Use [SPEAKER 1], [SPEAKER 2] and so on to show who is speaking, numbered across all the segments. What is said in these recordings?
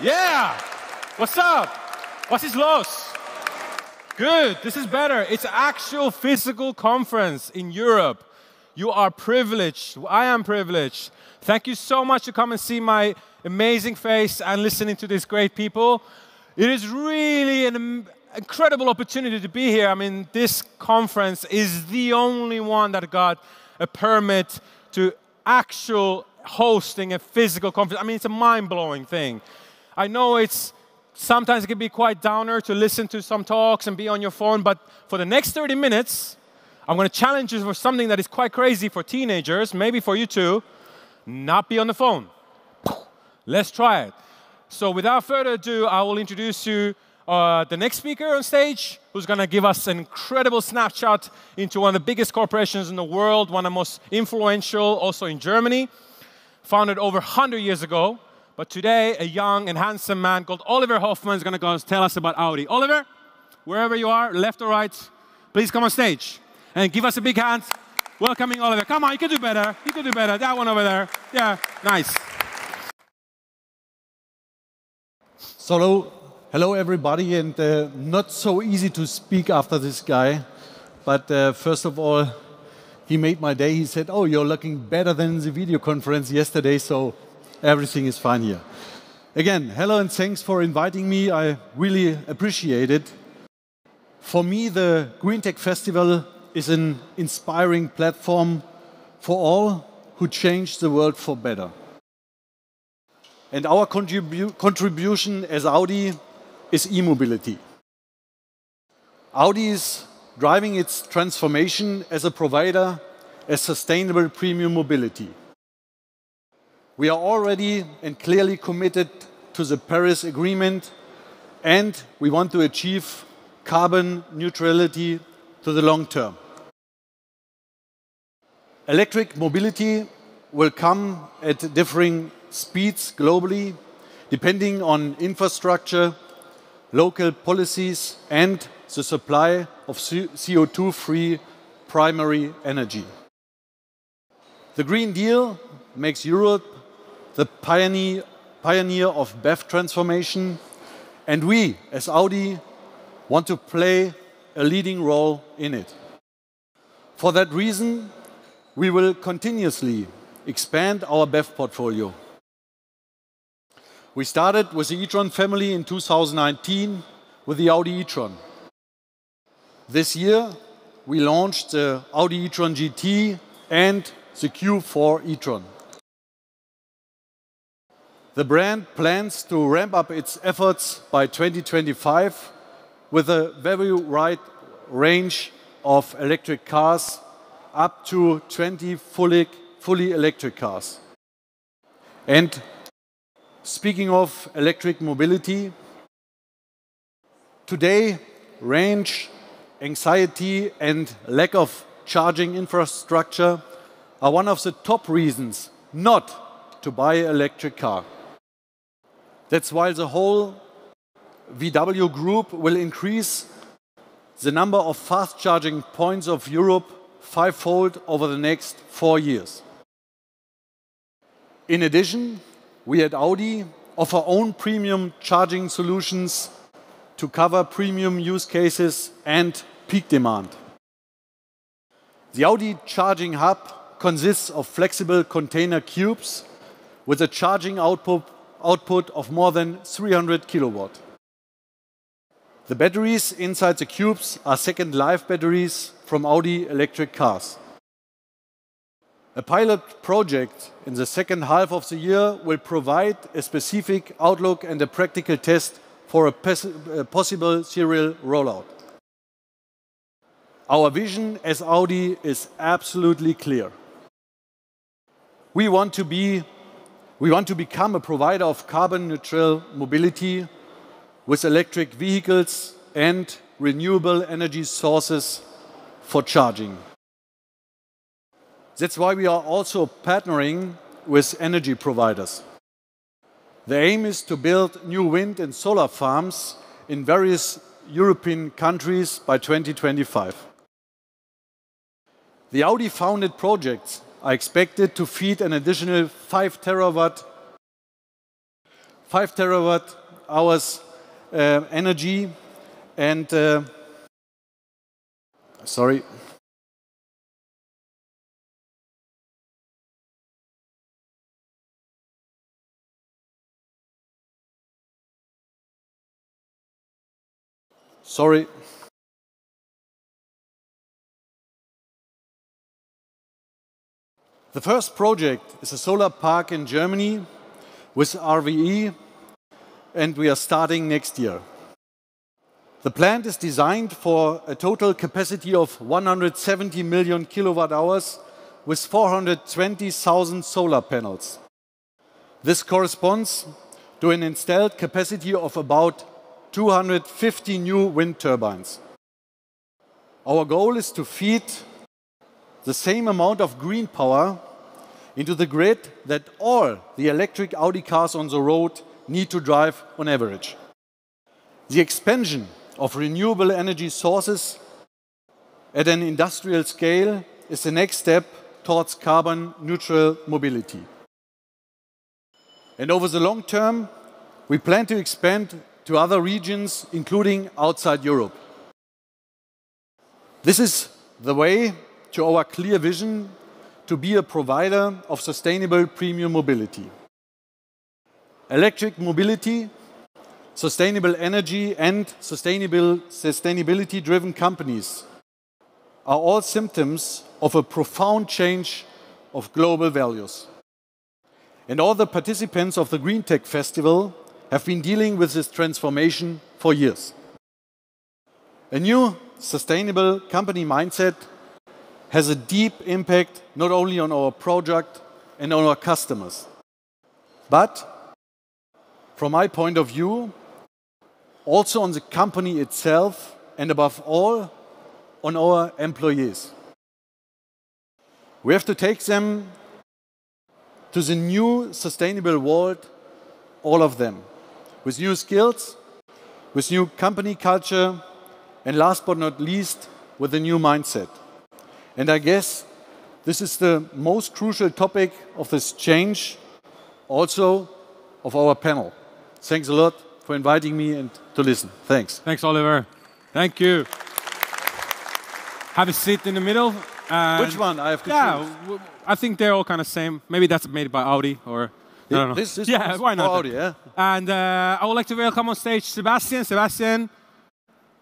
[SPEAKER 1] Yeah. What's up? What is los? Good. This is better. It's actual physical conference in Europe. You are privileged. I am privileged. Thank you so much to come and see my amazing face and listening to these great people. It is really an incredible opportunity to be here. I mean, this conference is the only one that got a permit to actual hosting a physical conference. I mean, it's a mind-blowing thing. I know it's sometimes it can be quite downer to listen to some talks and be on your phone, but for the next 30 minutes, I'm going to challenge you for something that is quite crazy for teenagers, maybe for you too, not be on the phone. Let's try it. So without further ado, I will introduce you uh, the next speaker on stage, who's going to give us an incredible snapshot into one of the biggest corporations in the world, one of the most influential, also in Germany, founded over 100 years ago. But today, a young and handsome man called Oliver Hoffmann is going to go tell us about Audi. Oliver, wherever you are, left or right, please come on stage and give us a big hand. Welcoming Oliver. Come on, you can do better. You can do better. That one over there. Yeah, nice.
[SPEAKER 2] So, hello, everybody, and uh, not so easy to speak after this guy. But uh, first of all, he made my day. He said, "Oh, you're looking better than the video conference yesterday." So everything is fine here. Again, hello and thanks for inviting me. I really appreciate it. For me, the Green Tech Festival is an inspiring platform for all who change the world for better. And our contribu contribution as Audi is e-mobility. Audi is driving its transformation as a provider of sustainable premium mobility. We are already and clearly committed to the Paris Agreement, and we want to achieve carbon neutrality to the long term. Electric mobility will come at differing speeds globally, depending on infrastructure, local policies, and the supply of CO2 free primary energy. The Green Deal makes Europe the pioneer, pioneer of BEV transformation, and we, as Audi, want to play a leading role in it. For that reason, we will continuously expand our BEV portfolio. We started with the e-tron family in 2019 with the Audi e-tron. This year, we launched the Audi e-tron GT and the Q4 e-tron. The brand plans to ramp up its efforts by 2025 with a very wide range of electric cars, up to 20 fully, fully electric cars. And speaking of electric mobility, today range, anxiety and lack of charging infrastructure are one of the top reasons not to buy an electric car. That's why the whole VW group will increase the number of fast charging points of Europe fivefold over the next four years. In addition, we at Audi offer own premium charging solutions to cover premium use cases and peak demand. The Audi Charging Hub consists of flexible container cubes with a charging output output of more than 300 kilowatt. The batteries inside the cubes are second life batteries from Audi electric cars. A pilot project in the second half of the year will provide a specific outlook and a practical test for a, a possible serial rollout. Our vision as Audi is absolutely clear. We want to be we want to become a provider of carbon neutral mobility with electric vehicles and renewable energy sources for charging. That's why we are also partnering with energy providers. The aim is to build new wind and solar farms in various European countries by 2025. The Audi founded projects are expected to feed an additional 5 terawatt 5 terawatt hours uh, energy and uh, sorry. Sorry The first project is a solar park in Germany with RWE, and we are starting next year. The plant is designed for a total capacity of 170 million kilowatt hours with 420,000 solar panels. This corresponds to an installed capacity of about 250 new wind turbines. Our goal is to feed the same amount of green power into the grid that all the electric Audi cars on the road need to drive on average. The expansion of renewable energy sources at an industrial scale is the next step towards carbon neutral mobility. And over the long term, we plan to expand to other regions, including outside Europe. This is the way to our clear vision to be a provider of sustainable premium mobility. Electric mobility, sustainable energy, and sustainable, sustainability driven companies are all symptoms of a profound change of global values. And all the participants of the Green Tech Festival have been dealing with this transformation for years. A new sustainable company mindset has a deep impact not only on our product and on our customers, but from my point of view, also on the company itself and above all, on our employees. We have to take them to the new sustainable world, all of them, with new skills, with new company culture, and last but not least, with a new mindset. And I guess this is the most crucial topic of this change, also of our panel. Thanks a lot for inviting me and to listen. Thanks.
[SPEAKER 1] Thanks, Oliver. Thank you. Have a seat in the middle.
[SPEAKER 2] Which one? I have to
[SPEAKER 1] yeah,
[SPEAKER 2] choose.
[SPEAKER 1] I think they're all kind of same. Maybe that's made by Audi or I don't know.
[SPEAKER 2] This, this
[SPEAKER 1] yeah, why not?
[SPEAKER 2] Audi, yeah?
[SPEAKER 1] And uh, I would like to welcome on stage Sebastian. Sebastian,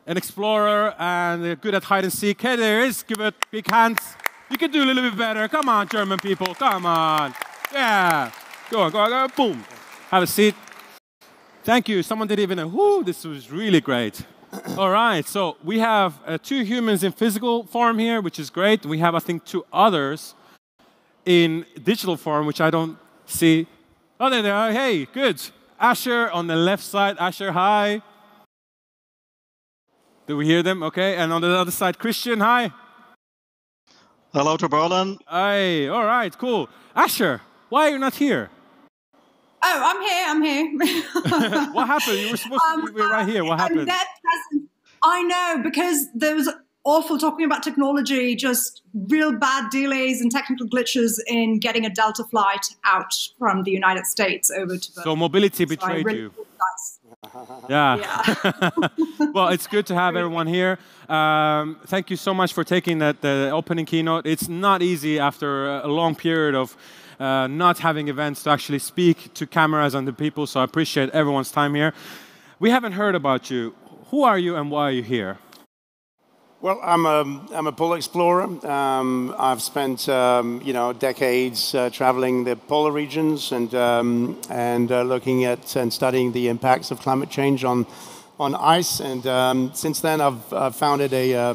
[SPEAKER 1] an explorer and good at hide and seek. Hey, there is. Give it big hands. You can do a little bit better. Come on, German people. Come on. Yeah. Go on, go on, go on. Boom. Have a seat. Thank you. Someone did even a whoo. This was really great. All right. So we have uh, two humans in physical form here, which is great. We have, I think, two others in digital form, which I don't see. Oh, there they are. Hey, good. Asher on the left side. Asher, hi. Do we hear them? Okay. And on the other side, Christian, hi.
[SPEAKER 3] Hello to Berlin.
[SPEAKER 1] Hi. All right, cool. Asher, why are you not here?
[SPEAKER 4] Oh, I'm here. I'm here.
[SPEAKER 1] What happened? You were supposed to um, be right um, here. What
[SPEAKER 4] I'm
[SPEAKER 1] happened?
[SPEAKER 4] I know because there was awful talking about technology, just real bad delays and technical glitches in getting a Delta flight out from the United States over to Berlin.
[SPEAKER 1] So mobility
[SPEAKER 4] So
[SPEAKER 1] betrayed
[SPEAKER 4] really
[SPEAKER 1] you.
[SPEAKER 4] apologize.
[SPEAKER 1] Yeah.
[SPEAKER 4] Yeah.
[SPEAKER 1] well, it's good to have everyone here. Um, thank you so much for taking that the opening keynote. It's not easy after a long period of uh, not having events to actually speak to cameras and the people. So I appreciate everyone's time here. We haven't heard about you. Who are you and why are you here?
[SPEAKER 3] Well, I'm a, I'm a polar explorer. Um, I've spent um, you know decades uh, traveling the polar regions and um, and uh, looking at and studying the impacts of climate change on on ice. And um, since then, I've, I've founded a, uh,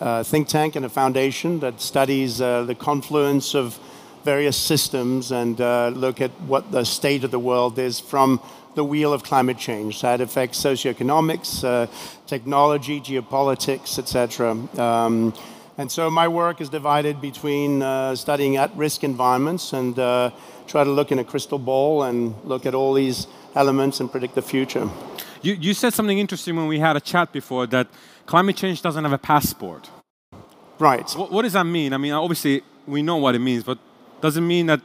[SPEAKER 3] uh, think tank and a foundation that studies uh, the confluence of various systems and uh, look at what the state of the world is from the wheel of climate change. That affects socioeconomics, uh, technology, geopolitics, etc. Um, and so my work is divided between uh, studying at-risk environments and uh, try to look in a crystal ball and look at all these elements and predict the future.
[SPEAKER 1] You, you said something interesting when we had a chat before that climate change doesn't have a passport.
[SPEAKER 3] Right.
[SPEAKER 1] What, what does that mean? I mean, obviously, we know what it means, but does it mean that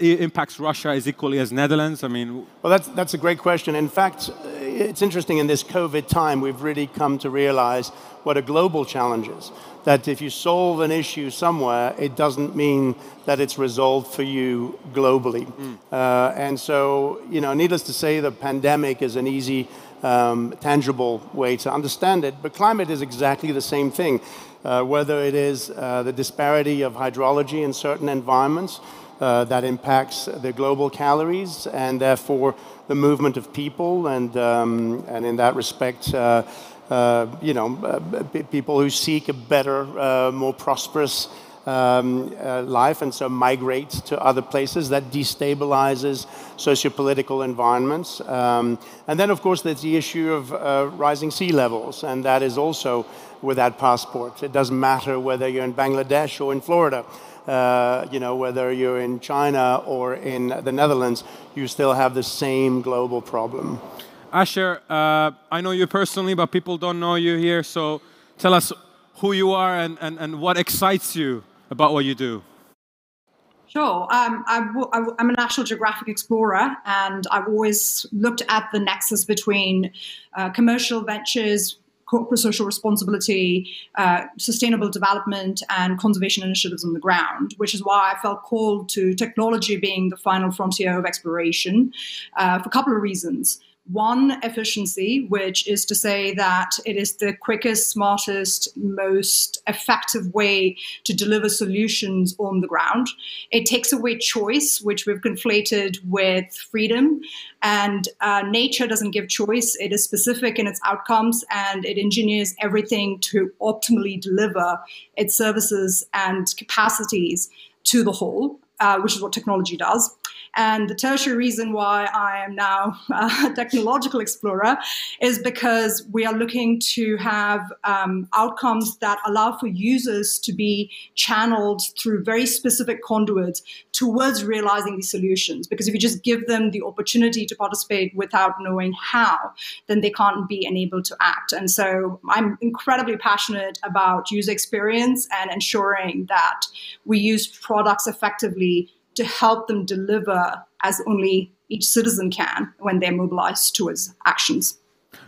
[SPEAKER 1] it impacts Russia as equally as Netherlands? I mean,
[SPEAKER 3] well, that's that's a great question. In fact, it's interesting in this COVID time, we've really come to realize what a global challenge is. That if you solve an issue somewhere, it doesn't mean that it's resolved for you globally. Mm. Uh, and so, you know, needless to say, the pandemic is an easy, um, tangible way to understand it. But climate is exactly the same thing. Uh, whether it is uh, the disparity of hydrology in certain environments uh, that impacts the global calories and therefore the movement of people, and, um, and in that respect, uh, uh, you know, uh, people who seek a better, uh, more prosperous um, uh, life and so migrate to other places. That destabilizes sociopolitical environments. Um, and then, of course, there's the issue of rising sea levels, and that is also without passport. It doesn't matter whether you're in Bangladesh or in Florida. Uh, you know, whether you're in China or in the Netherlands, you still have the same global problem.
[SPEAKER 1] Asher, uh, I know you personally, but people don't know you here. So tell us who you are and, and, and what excites you about what you do.
[SPEAKER 4] Sure. Um, I, am a National Geographic explorer, and I've always looked at the nexus between uh, commercial ventures, corporate social responsibility, uh, sustainable development, and conservation initiatives on the ground, which is why I felt called to technology being the final frontier of exploration uh, for a couple of reasons. One, efficiency, which is to say that it is the quickest, smartest, most effective way to deliver solutions on the ground. It takes away choice, which we've conflated with freedom. And uh, nature doesn't give choice, it is specific in its outcomes and it engineers everything to optimally deliver its services and capacities to the whole, uh, which is what technology does. And the tertiary reason why I am now a technological explorer is because we are looking to have um, outcomes that allow for users to be channeled through very specific conduits towards realizing these solutions. Because if you just give them the opportunity to participate without knowing how, then they can't be enabled to act. And so I'm incredibly passionate about user experience and ensuring that we use products effectively to help them deliver as only each citizen can when they're mobilized towards actions.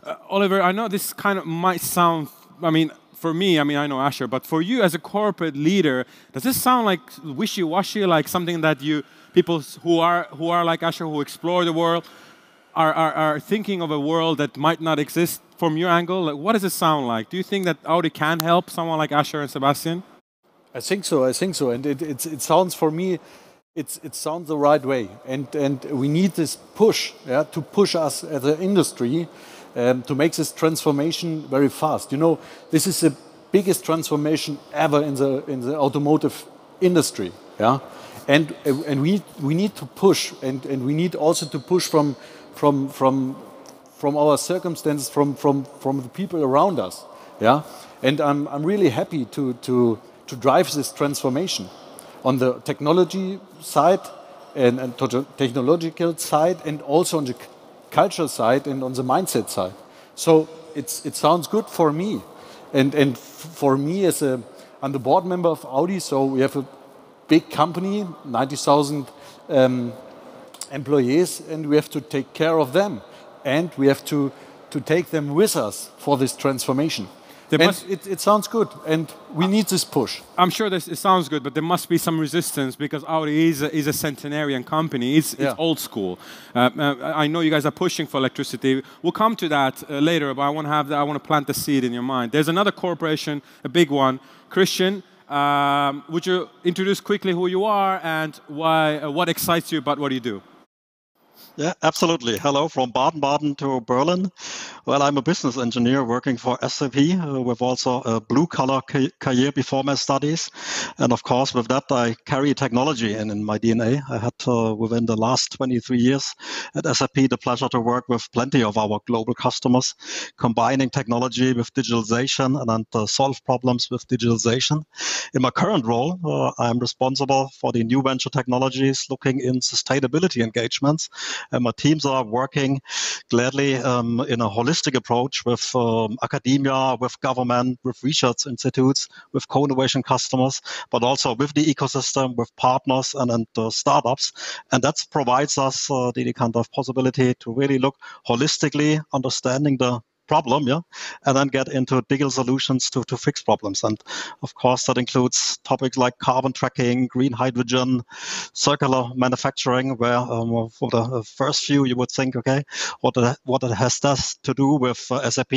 [SPEAKER 1] Uh, Oliver, I know this kind of might sound, I mean, for me, I mean, I know Asher, but for you as a corporate leader, does this sound like wishy-washy, like something that you, people who are, who are like Asher, who explore the world, are, are, are thinking of a world that might not exist from your angle? Like, what does it sound like? Do you think that Audi can help someone like Asher and Sebastian?
[SPEAKER 2] I think so, I think so. And it, it, it sounds for me it's, it sounds the right way. And, and we need this push yeah, to push us as an industry um, to make this transformation very fast. You know, this is the biggest transformation ever in the, in the automotive industry. Yeah? And, and we, we need to push, and, and we need also to push from, from, from, from our circumstances, from, from, from the people around us. Yeah? And I'm, I'm really happy to, to, to drive this transformation on the technology side and, and technological side and also on the cultural side and on the mindset side. So it's, it sounds good for me. And, and for me as a, I'm the board member of Audi, so we have a big company, 90,000 um, employees, and we have to take care of them. And we have to, to take them with us for this transformation. There and must, it, it, sounds good, and we need this push.
[SPEAKER 1] I'm sure this, it sounds good, but there must be some resistance because Audi is a, is a centenarian company. It's, yeah. it's old school. Uh, uh, I know you guys are pushing for electricity. We'll come to that uh, later, but I want to have that. I want to plant the seed in your mind. There's another corporation, a big one, Christian. Um, would you introduce quickly who you are and why? Uh, what excites you about what you do?
[SPEAKER 5] Yeah, absolutely. Hello from Baden-Baden to Berlin. Well, I'm a business engineer working for SAP uh, with also a blue collar ca- career before my studies. And of course, with that, I carry technology in, in my DNA. I had uh, within the last 23 years at SAP the pleasure to work with plenty of our global customers, combining technology with digitalization and uh, solve problems with digitalization. In my current role, uh, I'm responsible for the new venture technologies looking in sustainability engagements And my teams are working gladly um, in a holistic approach with um, academia, with government, with research institutes, with co-innovation customers, but also with the ecosystem, with partners and, and uh, startups. And that provides us uh, the kind of possibility to really look holistically, understanding the problem, yeah, and then get into digital solutions to, to fix problems. And of course, that includes topics like carbon tracking, green hydrogen, circular manufacturing, where um, for the first few you would think, okay, what what it has does to do with uh, SAP.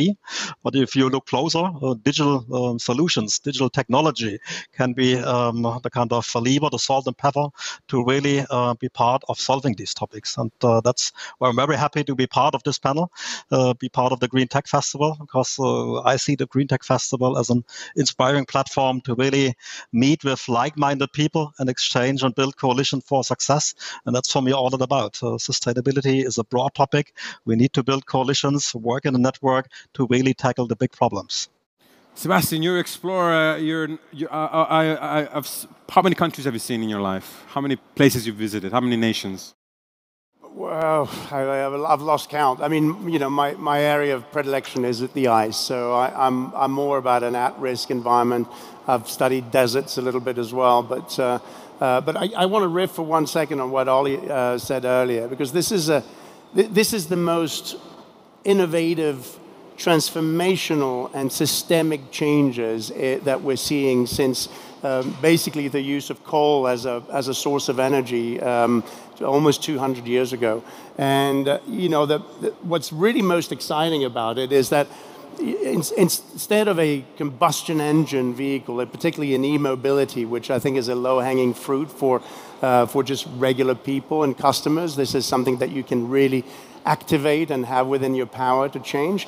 [SPEAKER 5] But if you look closer, uh, digital um, solutions, digital technology can be um, the kind of lever, the salt and pepper to really uh, be part of solving these topics. And uh, that's why I'm very happy to be part of this panel, uh, be part of the Green Tech Tech Festival because uh, I see the Green Tech Festival as an inspiring platform to really meet with like-minded people and exchange and build coalition for success. And that's for me all it about. Uh, sustainability is a broad topic. We need to build coalitions, work in a network to really tackle the big problems.
[SPEAKER 1] Sebastian, you're explorer. You're, you're I, I, I've, how many countries have you seen in your life? How many places you've visited? How many nations?
[SPEAKER 3] Well, I, have lost count. I mean, you know, my, my area of predilection is at the ice, so I, am I'm, I'm more about an at-risk environment. I've studied deserts a little bit as well, but uh, uh, but I, I want to riff for one second on what Ollie uh, said earlier, because this is a this is the most innovative, transformational, and systemic changes eh, that we're seeing since um, basically the use of coal as a, as a source of energy um, almost 200 years ago. And, uh, you know, the, the, what's really most exciting about it is that in, instead of a combustion engine vehicle, particularly in e-mobility, which I think is a low-hanging fruit for, uh, for just regular people and customers, this is something that you can really activate and have within your power to change.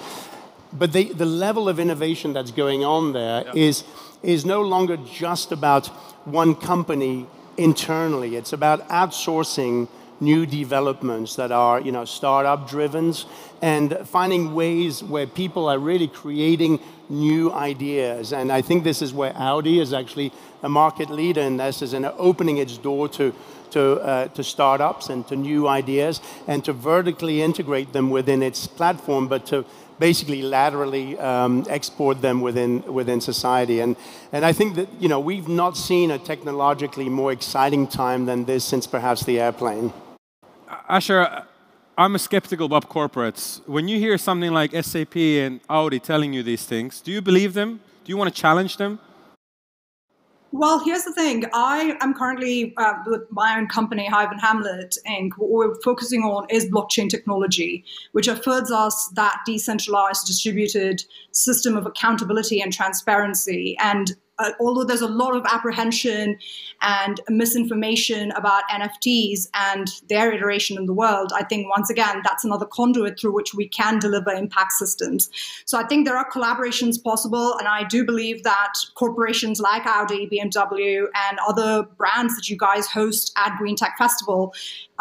[SPEAKER 3] But the, the level of innovation that's going on there yeah. is is no longer just about one company internally. It's about outsourcing new developments that are, you know, startup driven and finding ways where people are really creating new ideas. And I think this is where Audi is actually a market leader in this, is in opening its door to to, uh, to startups and to new ideas and to vertically integrate them within its platform, but to basically laterally um, export them within, within society. And, and I think that, you know, we've not seen a technologically more exciting time than this since perhaps the airplane.
[SPEAKER 1] Asher, I'm a skeptical about corporates. When you hear something like SAP and Audi telling you these things, do you believe them? Do you want to challenge them?
[SPEAKER 4] Well, here's the thing. I am currently uh, with my own company, Hive and Hamlet Inc. What we're focusing on is blockchain technology, which affords us that decentralized, distributed system of accountability and transparency. And uh, although there's a lot of apprehension and misinformation about NFTs and their iteration in the world, I think once again that's another conduit through which we can deliver impact systems. So I think there are collaborations possible, and I do believe that corporations like Audi, BMW, and other brands that you guys host at Green Tech Festival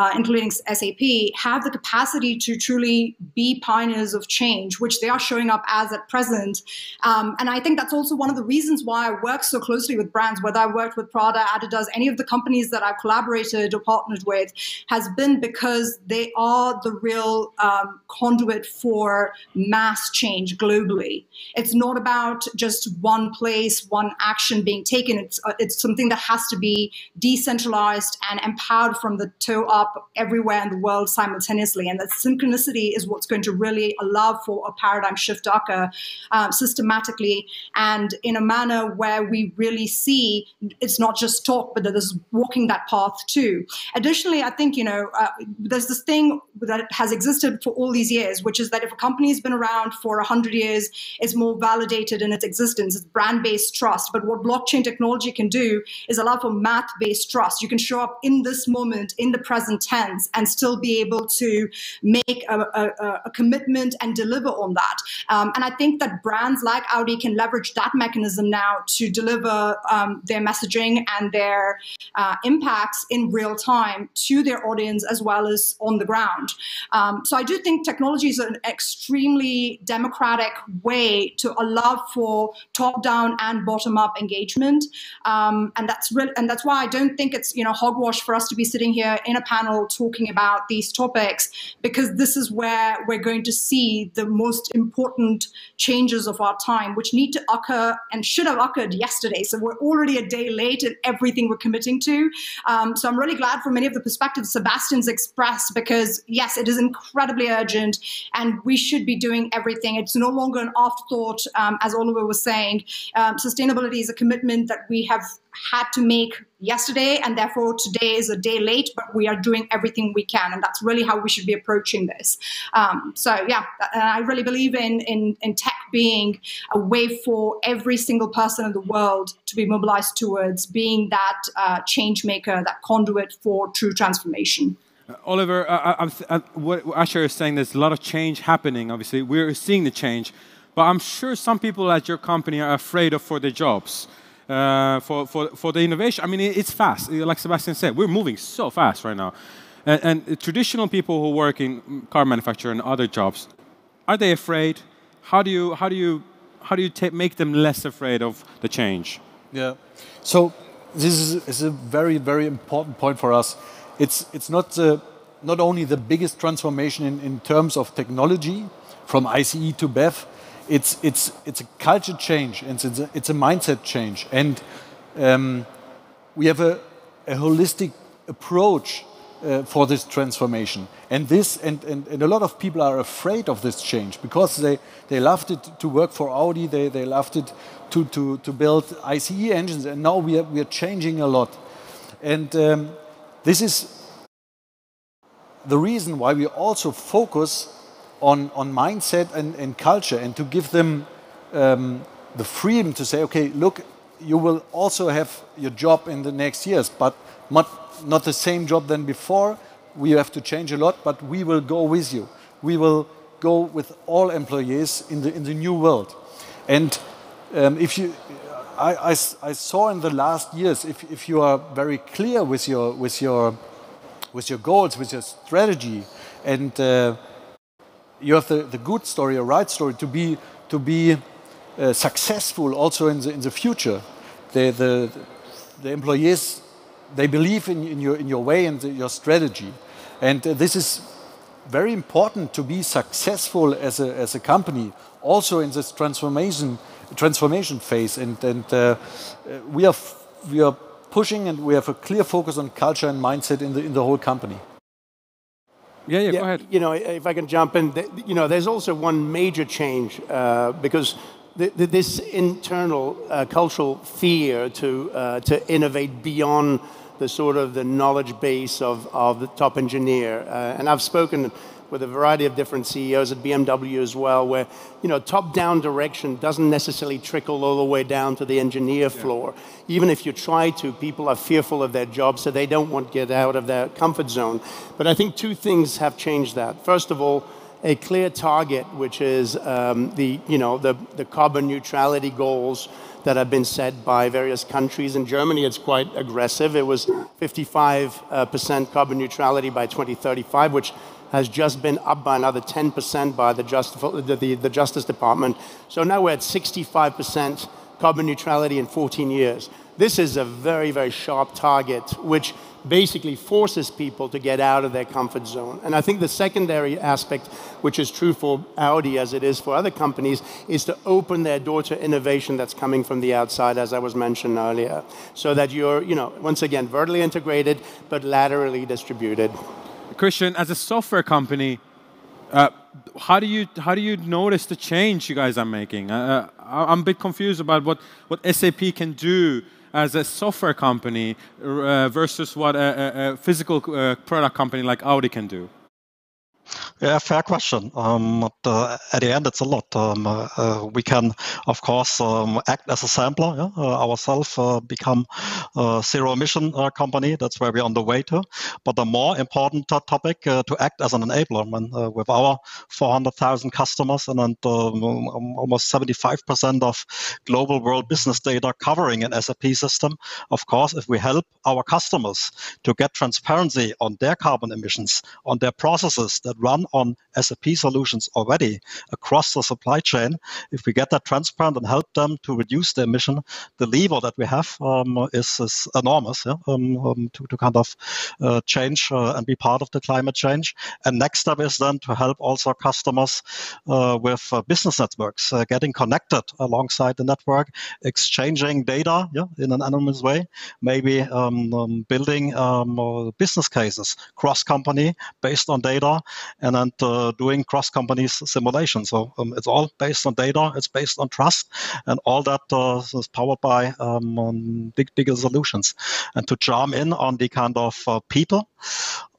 [SPEAKER 4] uh, including SAP, have the capacity to truly be pioneers of change, which they are showing up as at present. Um, and I think that's also one of the reasons why I work so closely with brands, whether I worked with Prada, Adidas, any of the companies that I've collaborated or partnered with, has been because they are the real um, conduit for mass change globally. It's not about just one place, one action being taken. It's, uh, it's something that has to be decentralized and empowered from the toe up everywhere in the world simultaneously. And that synchronicity is what's going to really allow for a paradigm shift to occur uh, systematically and in a manner where we really see it's not just talk, but that there's walking that path too. Additionally, I think, you know, uh, there's this thing that has existed for all these years, which is that if a company has been around for 100 years, it's more validated in its existence. It's brand based trust. But what blockchain technology can do is allow for math based trust. You can show up in this moment, in the present present tense and still be able to make a, a, a commitment and deliver on that. Um, and I think that brands like Audi can leverage that mechanism now to deliver um, their messaging and their uh, impacts in real time to their audience as well as on the ground. Um, so I do think technology is an extremely democratic way to allow for top-down and bottom-up engagement, um, and that's real, and that's why I don't think it's you know hogwash for us to be sitting here in a panel panel talking about these topics because this is where we're going to see the most important changes of our time, which need to occur and should have occurred yesterday. So we're already a day late in everything we're committing to. Um, so I'm really glad for many of the perspectives Sebastian's expressed because, yes, it is incredibly urgent and we should be doing everything. It's no longer an afterthought, um, as Oliver was saying. Um, sustainability is a commitment that we have had to make yesterday, and therefore today is a day late, but we are doing everything we can, and that's really how we should be approaching this. Um, so, yeah, I really believe in, in, in tech being a way for every single person in the world to be mobilized towards being that uh, change maker, that conduit for true transformation.
[SPEAKER 1] Uh, Oliver, uh, I, I, what Asher is saying, there's a lot of change happening. Obviously, we're seeing the change, but I'm sure some people at your company are afraid of for their jobs uh, for, for, for the innovation. I mean, it's fast. Like Sebastian said, we're moving so fast right now. And, and traditional people who work in car manufacture and other jobs, are they afraid? How do you, how do you, how do you make them less afraid of the change?
[SPEAKER 2] Yeah. So this is, is a very, very important point for us. It's, it's not, uh, not only the biggest transformation in, in terms of technology, from ICE to BEV, it's it's it's a culture change and it's a, it's a mindset change. And um, we have a, a holistic approach uh, for this transformation. And this and, and, and a lot of people are afraid of this change because they they loved it to work for Audi. They, they loved it to, to, to build ICE engines. And now we are, we are changing a lot. And um, this is the reason why we also focus on, on mindset and, and culture and to give them um, the freedom to say, okay, look, you will also have your job in the next years, but not, not the same job than before. We have to change a lot, but we will go with you. We will go with all employees in the, in the new world. And um, if you, I, I, I, saw in the last years, if, if you are very clear with your, with your, with your goals, with your strategy, and uh, you have the, the good story, a right story, to be, to be uh, successful also in the, in the future. The, the, the employees, they believe in, in, your, in your way and the, your strategy. And uh, this is very important to be successful as a, as a company, also in this transformation, transformation phase. And, and uh we, are, we are pushing and we have a clear focus on culture and mindset in the, in the whole company.
[SPEAKER 1] Yeah, yeah, yeah, go ahead.
[SPEAKER 3] You know, if I can jump in, you know, there's also one major change uh, because the, the, this internal uh, cultural fear to, uh, to innovate beyond the sort of the knowledge base of, of the top engineer. Uh, and I've spoken with a variety of different CEOs at BMW as well, where you know top-down direction doesn't necessarily trickle all the way down to the engineer floor. Yeah. Even if you try to, people are fearful of their job, so they don't want to get out of their comfort zone. But I think two things have changed that. First of all, a clear target, which is um, the you know the, the carbon neutrality goals that have been set by various countries. In Germany, it's quite aggressive. It was 55% uh, carbon neutrality by 2035, which has just been up by another 10% by the, Just, the, the, the Justice Department. So now we're at 65% carbon neutrality in 14 years. This is a very, very sharp target, which basically forces people to get out of their comfort zone. And I think the secondary aspect, which is true for Audi as it is for other companies, is to open their door to innovation that's coming from the outside, as I was mentioned earlier, so that you're, you know, once again, vertically integrated, but laterally distributed.
[SPEAKER 1] Christian, as a software company, uh, how do you how do you notice the change you guys are making? Uh, uh I'm a bit confused about what what SAP can do as a software company uh, versus what a, a, a physical uh, product company like Audi can do.
[SPEAKER 5] Yeah, fair question. Um, uh, at the end, it's a lot. Um, uh, uh we can, of course, um, act as a sampler yeah? Uh, ourselves, uh, become a zero emission uh, company. That's where we're on the way to. But the more important topic to act as an enabler. And, with our 400,000 customers and, and um, almost 75% of global world business data covering an SAP system, of course, if we help our customers to get transparency on their carbon emissions, on their processes that run on SAP solutions already across the supply chain, if we get that transparent and help them to reduce their emission, the lever that we have um, is, is, enormous yeah? um, um, to, to kind of uh, change uh, and be part of the climate change. And next step is then to help also customers uh, with uh, business networks, uh, getting connected alongside the network, exchanging data yeah, in an anonymous way, maybe um, um, building um, business cases cross company based on data, and then doing cross company simulation. So um, it's all based on data, it's based on trust, and all that is powered by um, digital solutions. And to jump in on the kind of uh, people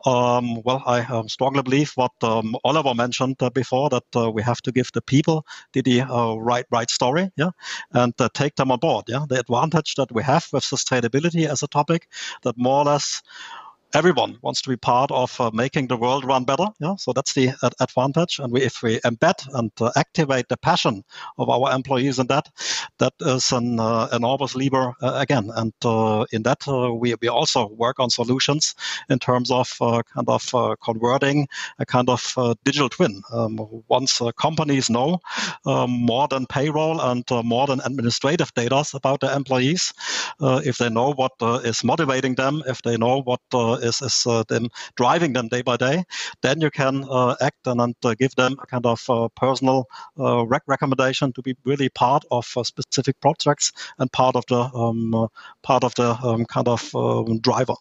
[SPEAKER 5] um, well, I um, strongly believe what um, Oliver mentioned uh, before that uh, we have to give the people the, the uh, right right story, yeah, and uh, take them on board. Yeah, the advantage that we have with sustainability as a topic that more or less everyone wants to be part of uh, making the world run better. Yeah, so that's the advantage. And we, if we embed and uh, activate the passion of our employees in that, that is an uh, enormous lever uh, again. And uh, in that, we we also work on solutions in terms of kind of converting a kind of digital twin. Um, once companies know um, more than payroll and more than administrative data about their employees, if they know what is motivating them, if they know what is, is uh, them driving them day by day, then you can uh, act and, and uh, give them a kind of personal rec- recommendation to be really part of specific projects and part of the um, part of the um, kind of um, driver.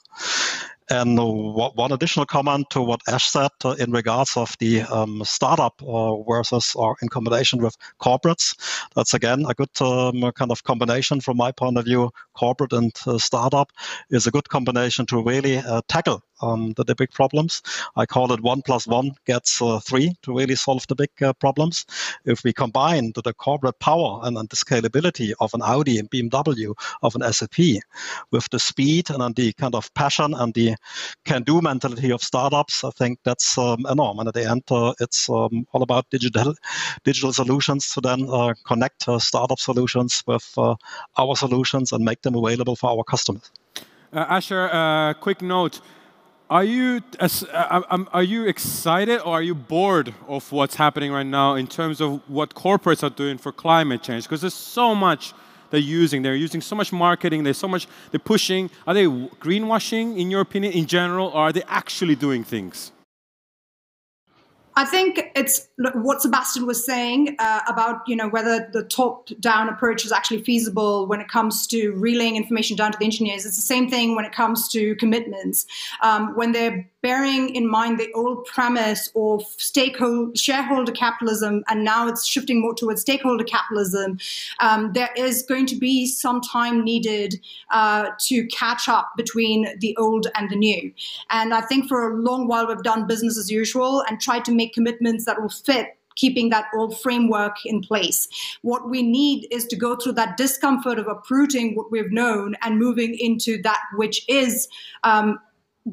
[SPEAKER 5] And one additional comment to what Ash said uh, in regards of the um, startup uh, versus or in combination with corporates. That's again a good um, kind of combination from my point of view. Corporate and uh, startup is a good combination to really tackle um, the, the, big problems. I call it one plus one gets uh, three to really solve the big uh, problems. If we combine the, the corporate power and, and, the scalability of an Audi and BMW, of an SAP, with the speed and, the kind of passion and the can-do mentality of startups, I think that's um, enormous. And at the end, uh, it's um, all about digital digital solutions to then uh, connect uh, startup solutions with uh, our solutions and make them available for our customers.
[SPEAKER 1] Asher, quick note. Are you, uh, um, are you excited or are you bored of what's happening right now in terms of what corporates are doing for climate change? Because there's so much they're using. They're using so much marketing. There's so much they're pushing. Are they greenwashing, in your opinion, in general, or are they actually doing things?
[SPEAKER 4] I think it's what Sebastian was saying uh, about you know whether the top-down approach is actually feasible when it comes to relaying information down to the engineers. It's the same thing when it comes to commitments. Um, when they're bearing in mind the old premise of stakeholder shareholder capitalism, and now it's shifting more towards stakeholder capitalism, um, there is going to be some time needed uh, to catch up between the old and the new. And I think for a long while we've done business as usual and tried to make commitments that will fit keeping that old framework in place. What we need is to go through that discomfort of uprooting what we've known and moving into that which is um,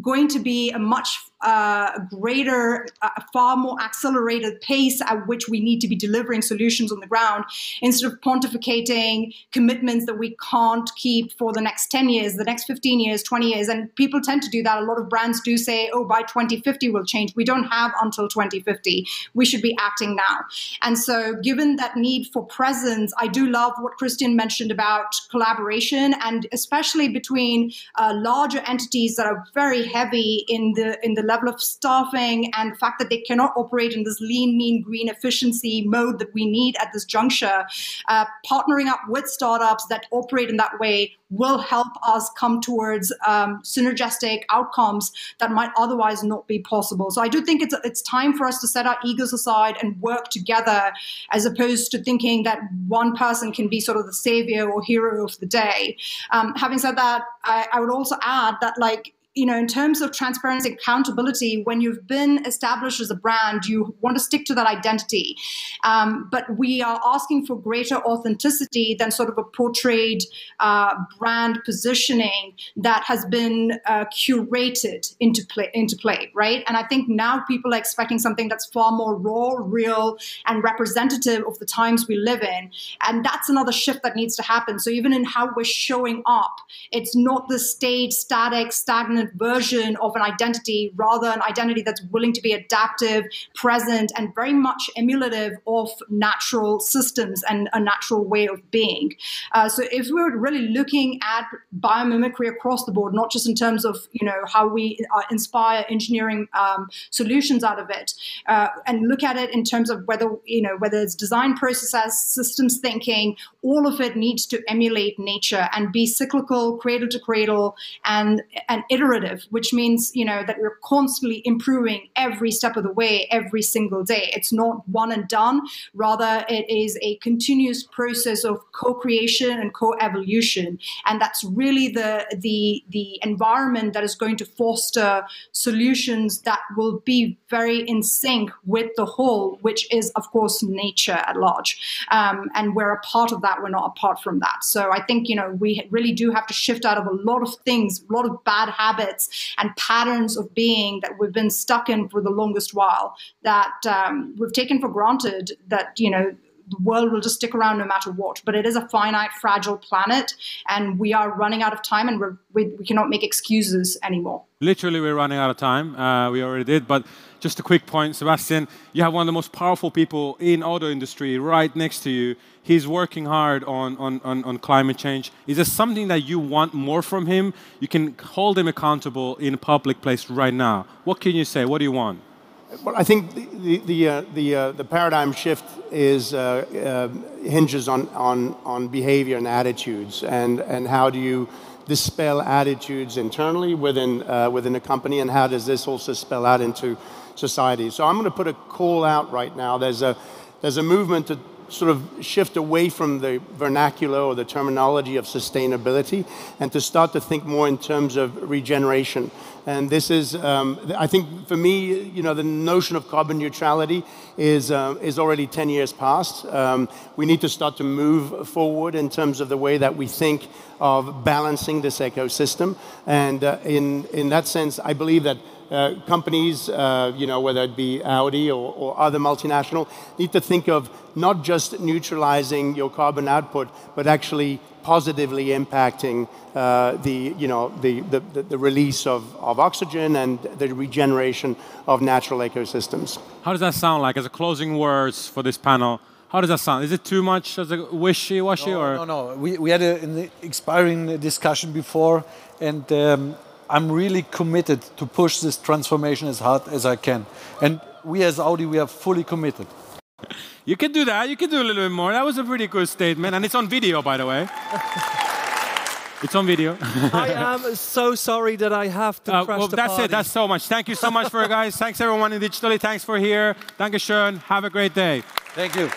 [SPEAKER 4] going to be a much uh, greater, uh, far more accelerated pace at which we need to be delivering solutions on the ground instead of pontificating commitments that we can't keep for the next 10 years, the next 15 years, 20 years. And people tend to do that. A lot of brands do say, oh, by 2050 we'll change. We don't have until 2050. We should be acting now. And so, given that need for presence, I do love what Christian mentioned about collaboration and especially between uh, larger entities that are very heavy in the in the level of staffing and the fact that they cannot operate in this lean, mean, green efficiency mode that we need at this juncture, uh, partnering up with startups that operate in that way will help us come towards um, synergistic outcomes that might otherwise not be possible. So I do think it's it's time for us to set our egos aside and work together, as opposed to thinking that one person can be sort of the savior or hero of the day. Um, having said that, I, I would also add that like you know, in terms of transparency, and accountability, when you've been established as a brand, you want to stick to that identity. Um, but we are asking for greater authenticity than sort of a portrayed uh, brand positioning that has been uh, curated into play, into play, right? And I think now people are expecting something that's far more raw, real, and representative of the times we live in. And that's another shift that needs to happen. So even in how we're showing up, it's not the stage, static, stagnant version of an identity, rather an identity that's willing to be adaptive, present, and very much emulative of natural systems and a natural way of being. Uh, so if we were really looking at biomimicry across the board, not just in terms of you know how we uh, inspire engineering um, solutions out of it, uh, and look at it in terms of whether you know whether it's design processes, systems thinking, all of it needs to emulate nature and be cyclical, cradle to cradle, and and iterative, which means you know that we're constantly improving every step of the way, every single day. It's not one and done. Rather, it is a continuous process of co-creation and co-evolution, and that's really the the the environment that is going to foster solutions that will be very in sync with the whole, which is of course nature at large. Um, and we're a part of that. We're not apart from that. So I think you know we really do have to shift out of a lot of things, a lot of bad habits and patterns of being that we've been stuck in for the longest while. That um, we've taken for granted that you know the world will just stick around no matter what. But it is a finite, fragile planet, and we are running out of time, and we we, cannot make excuses anymore.
[SPEAKER 1] Literally, we're running out of time. Uh, we already did, but just a quick point, Sebastian. You have one of the most powerful people in auto industry right next to you. He's working hard on, on, on, on climate change. Is there something that you want more from him? You can hold him accountable in a public place right now. What can you say? What do you want?
[SPEAKER 3] Well, I think the the uh, the, uh, the, paradigm shift is uh, uh, hinges on, on on behavior and attitudes, and and how do you dispel attitudes internally within uh, within a company, and how does this also spell out into society? So I'm going to put a call out right now. There's a there's a movement to sort of shift away from the vernacular or the terminology of sustainability and to start to think more in terms of regeneration. And this is, um, I think for me, you know, the notion of carbon neutrality is, uh, is already 10 years past. Um, we need to start to move forward in terms of the way that we think of balancing this ecosystem. And uh, in, in that sense, I believe that uh, companies, uh, you know, whether it be Audi or, or, other multinational, need to think of not just neutralizing your carbon output, but actually positively impacting uh, the, you know, the, the, the, release of, of oxygen and the regeneration of natural ecosystems.
[SPEAKER 1] How does that sound like as a closing words for this panel? How does that sound? Is it too much as a wishy-washy?
[SPEAKER 2] No,
[SPEAKER 1] or?
[SPEAKER 2] no, no. We, we had a, an expiring discussion before, and um, I'm really committed to push this transformation as hard as I can. And we as Audi, we are fully committed.
[SPEAKER 1] You can do that. You can do a little bit more. That was a pretty good statement. And it's on video, by the way. It's on video.
[SPEAKER 6] I am so sorry that I have to uh, crash
[SPEAKER 1] well,
[SPEAKER 6] the
[SPEAKER 1] that's
[SPEAKER 6] party.
[SPEAKER 1] it. That's so much. Thank you so much for guys. Thanks everyone in Digitally. Thanks for here. Dankeschön. Have a great day.
[SPEAKER 2] Thank you.